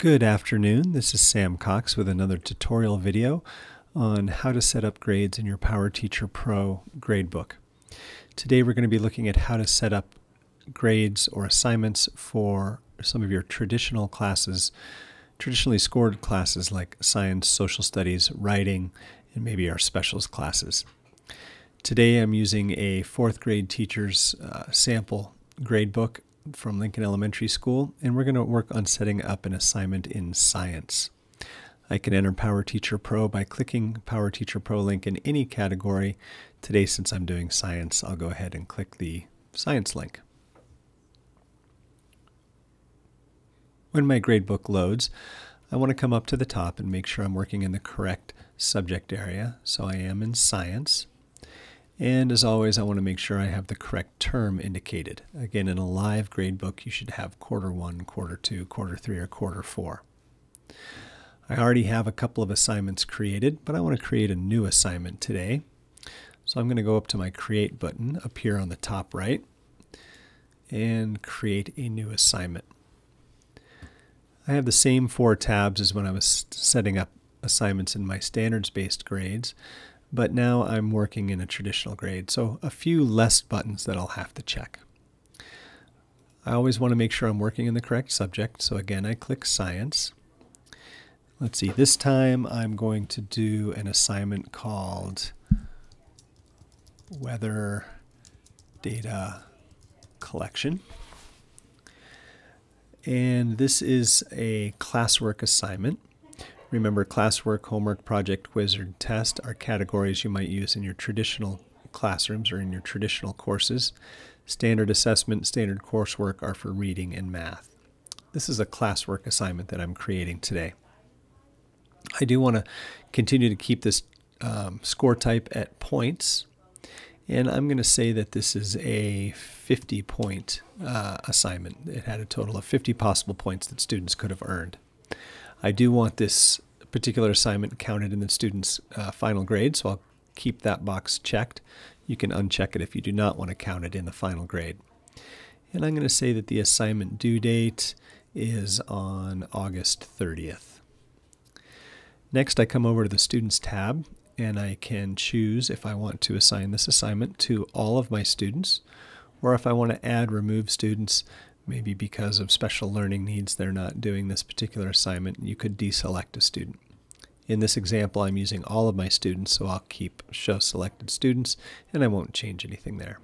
Good afternoon. This is Sam Cox with another tutorial video on how to set up grades in your PowerTeacher Pro gradebook. Today we're going to be looking at how to set up grades or assignments for some of your traditional classes, traditionally scored classes like science, social studies, writing, and maybe our specials classes. Today I'm using a fourth grade teacher's uh, sample gradebook from Lincoln Elementary School, and we're going to work on setting up an assignment in science. I can enter PowerTeacher Pro by clicking PowerTeacher Pro link in any category. Today, since I'm doing science, I'll go ahead and click the science link. When my gradebook loads, I want to come up to the top and make sure I'm working in the correct subject area. So I am in science. And as always, I want to make sure I have the correct term indicated. Again, in a live gradebook, you should have quarter one, quarter two, quarter three, or quarter four. I already have a couple of assignments created, but I want to create a new assignment today. So I'm going to go up to my Create button up here on the top right and create a new assignment. I have the same four tabs as when I was setting up assignments in my standards-based grades, but now I'm working in a traditional grade, so a few less buttons that I'll have to check. I always want to make sure I'm working in the correct subject, so again I click Science. Let's see, this time I'm going to do an assignment called Weather Data Collection. And this is a classwork assignment. Remember, classwork, homework, project, quiz, test are categories you might use in your traditional classrooms or in your traditional courses. Standard assessment, standard coursework are for reading and math. This is a classwork assignment that I'm creating today. I do want to continue to keep this um, score type at points, and I'm going to say that this is a 50 point uh, assignment. It had a total of 50 possible points that students could have earned. I do want this particular assignment counted in the student's uh, final grade, so I'll keep that box checked. You can uncheck it if you do not want to count it in the final grade. And I'm going to say that the assignment due date is on August 30th. Next, I come over to the Students tab, and I can choose if I want to assign this assignment to all of my students, or if I want to add remove students maybe because of special learning needs they're not doing this particular assignment, you could deselect a student. In this example, I'm using all of my students, so I'll keep show selected students, and I won't change anything there.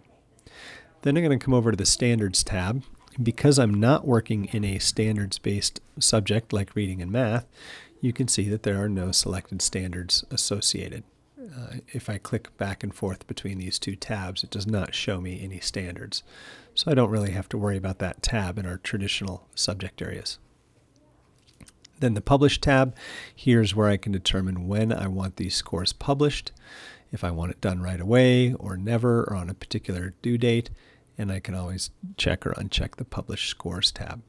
Then I'm going to come over to the Standards tab. Because I'm not working in a standards-based subject like reading and math, you can see that there are no selected standards associated. If I click back and forth between these two tabs, it does not show me any standards. So I don't really have to worry about that tab in our traditional subject areas. Then the Publish tab, here's where I can determine when I want these scores published, if I want it done right away or never or on a particular due date, and I can always check or uncheck the Publish Scores tab.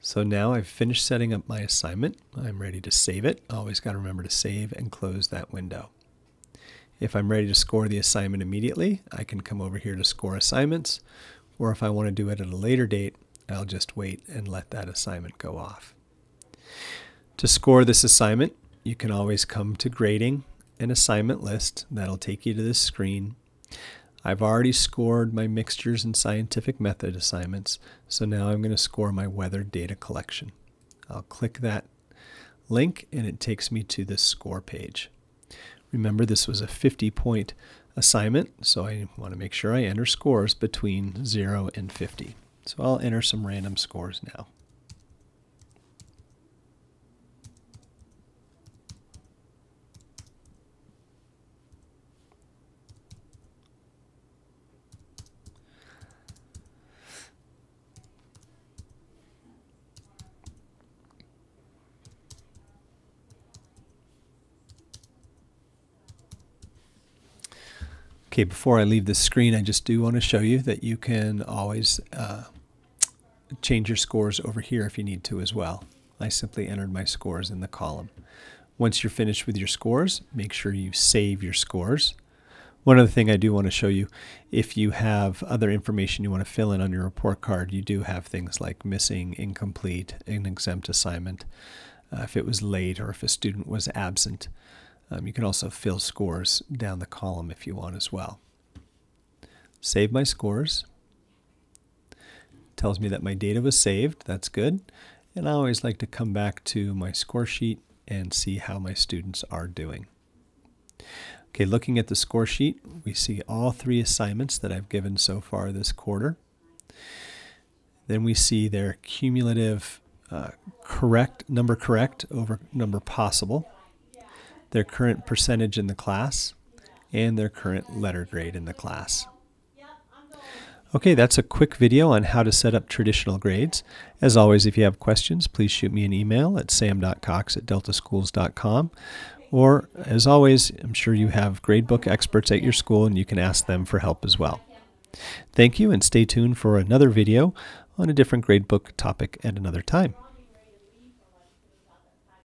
So now I've finished setting up my assignment. I'm ready to save it. Always got to remember to save and close that window. If I'm ready to score the assignment immediately, I can come over here to score assignments, or if I want to do it at a later date, I'll just wait and let that assignment go off. To score this assignment, you can always come to grading and assignment list. That'll take you to this screen. I've already scored my mixtures and scientific method assignments, so now I'm going to score my weather data collection. I'll click that link and it takes me to the score page. Remember this was a 50 point assignment, so I want to make sure I enter scores between 0 and 50. So I'll enter some random scores now. Okay, before I leave the screen, I just do want to show you that you can always uh, change your scores over here if you need to as well. I simply entered my scores in the column. Once you're finished with your scores, make sure you save your scores. One other thing I do want to show you, if you have other information you want to fill in on your report card, you do have things like missing, incomplete, an exempt assignment, uh, if it was late or if a student was absent. Um, you can also fill scores down the column if you want as well. Save my scores. Tells me that my data was saved. That's good. And I always like to come back to my score sheet and see how my students are doing. Okay, looking at the score sheet, we see all three assignments that I've given so far this quarter. Then we see their cumulative uh, correct number correct over number possible, their current percentage in the class, and their current letter grade in the class. Okay, that's a quick video on how to set up traditional grades. As always, if you have questions, please shoot me an email at sam.cox at deltaschools.com. Or, as always, I'm sure you have gradebook experts at your school and you can ask them for help as well. Thank you and stay tuned for another video on a different gradebook topic at another time.